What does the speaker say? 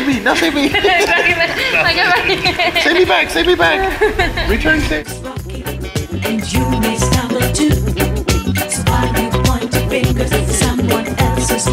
Save me, now save me. save me back, save me back. Return six. And you may stumble too. So why you point your fingers at someone else's